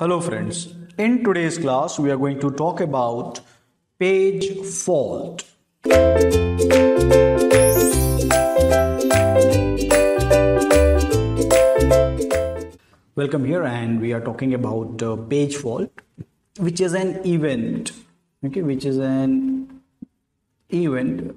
Hello friends, in today's class we are going to talk about page fault. Welcome here and we are talking about uh, page fault which is an event okay which is an event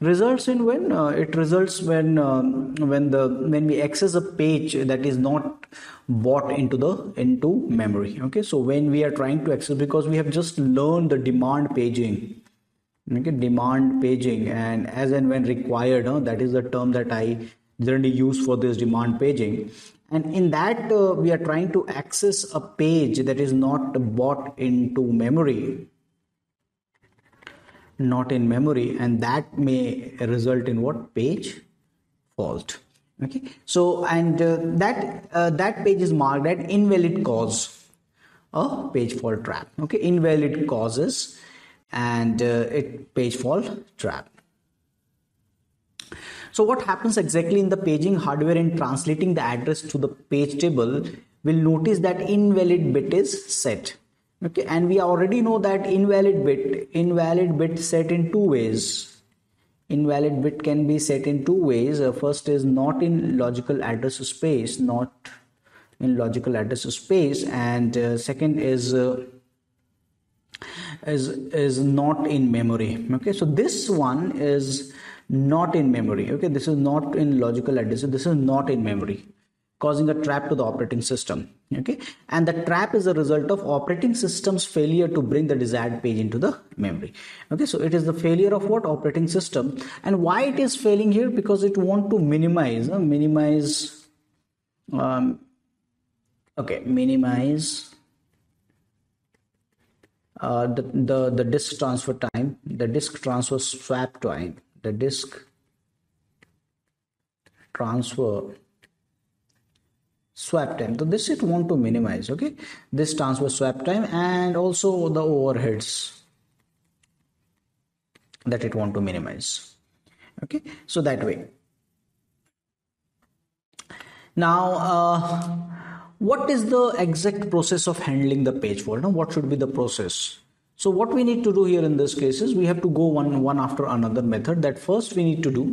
results in when uh, it results when um, when the when we access a page that is not bought into the into memory okay? So when we are trying to access because we have just learned the demand paging okay? Demand paging and as and when required huh, that is the term that i generally use for this demand paging. And in that uh, we are trying to access a page that is not bought into memory not in memory and that may result in what? Page fault. Okay? So and uh, that uh, that page is marked at invalid cause a page fault trap. Okay? Invalid causes and uh, it page fault trap. So what happens exactly in the paging hardware in translating the address to the page table will notice that invalid bit is set okay and we already know that invalid bit invalid bit set in two ways. Invalid bit can be set in two ways. Uh, first is not in logical address space not in logical address space and uh, second is uh, is is not in memory. Okay so this one is not in memory. Okay this is not in logical address this is not in memory causing a trap to the operating system okay? And the trap is a result of operating system's failure to bring the desired page into the memory okay? So it is the failure of what? Operating system. And why it is failing here? Because it want to minimize uh, minimize um, okay minimize uh, the, the the disk transfer time the disk transfer swap time the disk transfer swap time. So this it want to minimize okay? This transfer swap time and also the overheads that it want to minimize okay? So that way. Now uh, what is the exact process of handling the page fault now what should be the process? So what we need to do here in this case is we have to go one one after another method that first we need to do.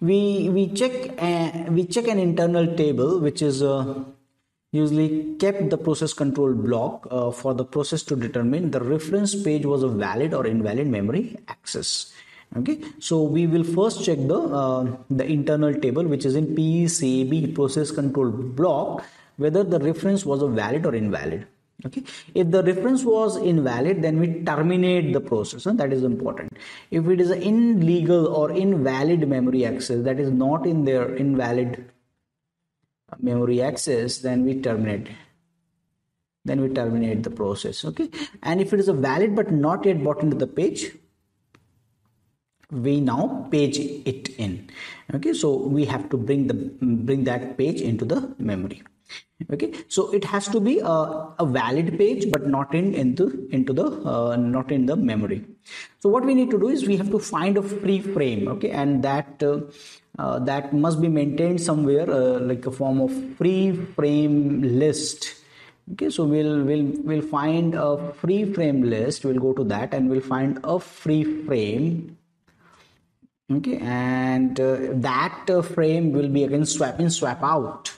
We we check uh, we check an internal table which is uh, usually kept the process control block uh, for the process to determine the reference page was a valid or invalid memory access. Okay so we will first check the uh, the internal table which is in PCB process control block whether the reference was a valid or invalid. Okay if the reference was invalid then we terminate the process and that is important. If it is an illegal or invalid memory access that is not in their invalid memory access then we terminate. Then we terminate the process okay? And if it is a valid but not yet brought into the page we now page it in okay? So we have to bring the bring that page into the memory okay? So it has to be a, a valid page but not in into into the uh, not in the memory. So what we need to do is we have to find a free frame okay? And that uh, uh, that must be maintained somewhere uh, like a form of free frame list. Okay so we'll we'll we'll find a free frame list. We'll go to that and we'll find a free frame. Okay and uh, that uh, frame will be again swap in swap out.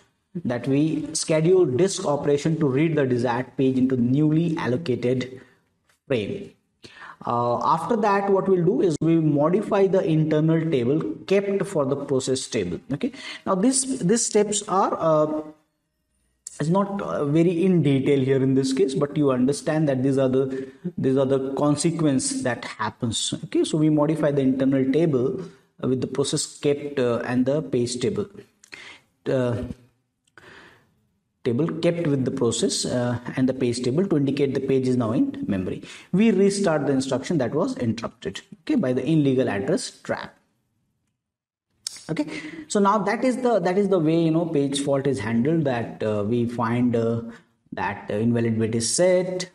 That we schedule disk operation to read the desired page into newly allocated frame. Uh, after that what we'll do is we modify the internal table kept for the process table okay? Now this these steps are uh, it's not uh, very in detail here in this case but you understand that these are the these are the consequence that happens okay? So we modify the internal table with the process kept uh, and the page table. Uh, table kept with the process uh, and the page table to indicate the page is now in memory. We restart the instruction that was interrupted okay by the illegal address trap. Okay, so now that is the that is the way you know page fault is handled. That uh, we find uh, that invalid bit is set,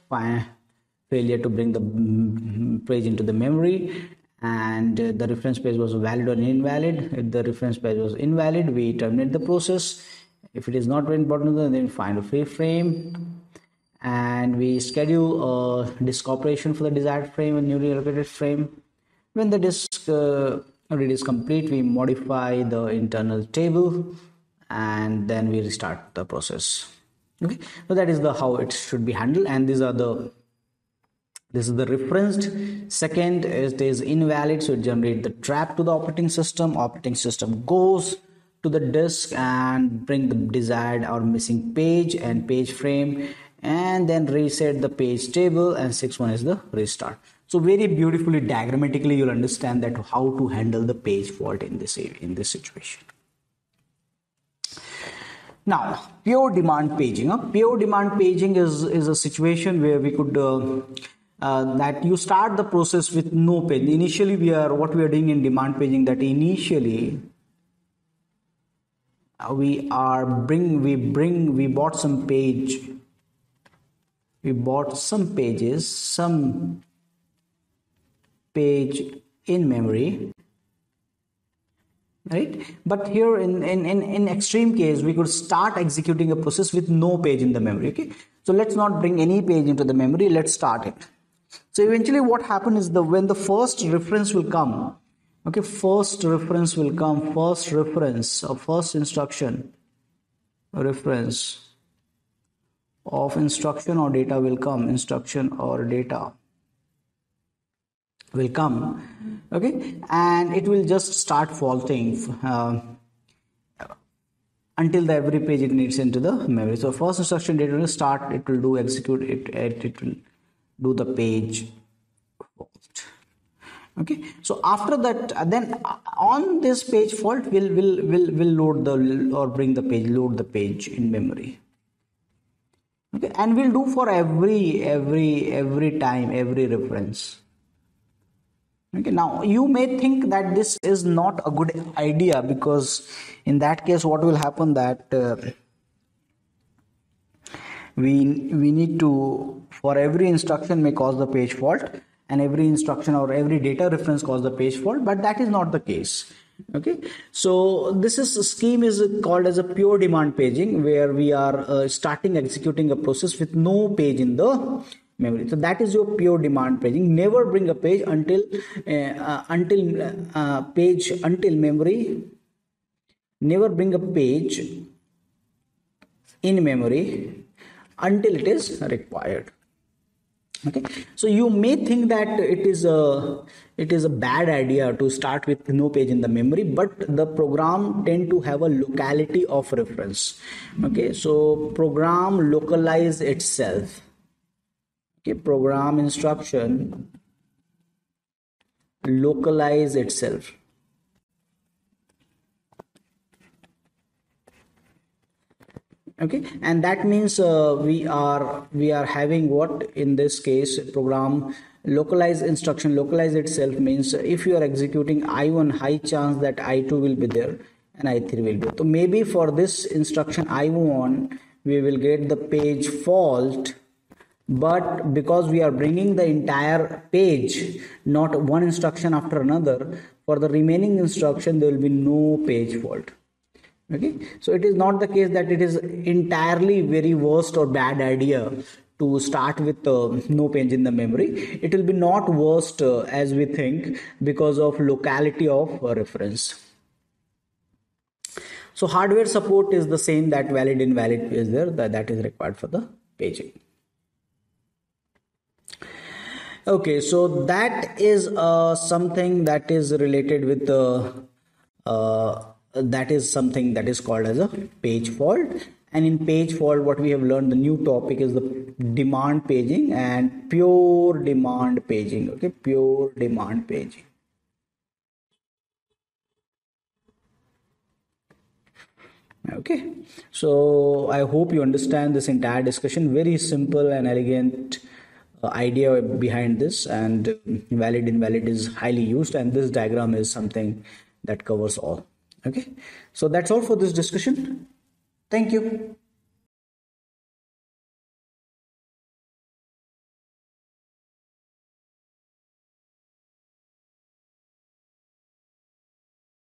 failure to bring the mm, page into the memory, and uh, the reference page was valid or invalid. If the reference page was invalid, we terminate the process if it is not very important then find a free frame. And we schedule a disk operation for the desired frame a newly allocated frame. When the disk uh, read is complete we modify the internal table and then we restart the process. Okay? So that is the how it should be handled. And these are the this is the referenced. Second it is invalid so it generate the trap to the operating system. Operating system goes to the disk and bring the desired or missing page and page frame and then reset the page table and sixth one is the restart. So very beautifully diagrammatically you'll understand that how to handle the page fault in this in this situation. Now pure demand paging uh, pure demand paging is is a situation where we could uh, uh, that you start the process with no page. Initially we are what we are doing in demand paging that initially we are bring we bring we bought some page. We bought some pages some page in memory right? But here in, in in in extreme case we could start executing a process with no page in the memory okay? So let's not bring any page into the memory let's start it. So eventually what happens is the when the first reference will come okay first reference will come first reference or first instruction reference of instruction or data will come instruction or data will come. Okay and it will just start faulting uh, until the every page it needs into the memory. So first instruction data will start it will do execute it it, it will do the page okay? So after that then on this page fault will will will will load the or bring the page load the page in memory. Okay? And we'll do for every every every time every reference. Okay? Now you may think that this is not a good idea because in that case what will happen that uh, we we need to for every instruction may cause the page fault and every instruction or every data reference cause the page fault but that is not the case. Okay? So this is scheme is called as a pure demand paging where we are uh, starting executing a process with no page in the memory. So that is your pure demand paging. Never bring a page until uh, uh, until uh, page until memory never bring a page in memory until it is required okay. So you may think that it is a it is a bad idea to start with no page in the memory but the program tend to have a locality of reference. Okay. So program localize itself. Okay. Program instruction localize itself okay and that means uh, we are we are having what in this case program localize instruction localize itself means if you are executing i1 high chance that i2 will be there and i3 will be there. so maybe for this instruction i1 we will get the page fault but because we are bringing the entire page not one instruction after another for the remaining instruction there will be no page fault okay? So it is not the case that it is entirely very worst or bad idea to start with uh, no page in the memory. It will be not worst uh, as we think because of locality of uh, reference. So hardware support is the same that valid invalid is there that, that is required for the paging. Okay so that is uh, something that is related with the uh, that is something that is called as a page fault. And in page fault what we have learned the new topic is the demand paging and pure demand paging okay? Pure demand paging. Okay. So i hope you understand this entire discussion. Very simple and elegant uh, idea behind this and valid invalid is highly used. And this diagram is something that covers all okay? So that's all for this discussion. Thank you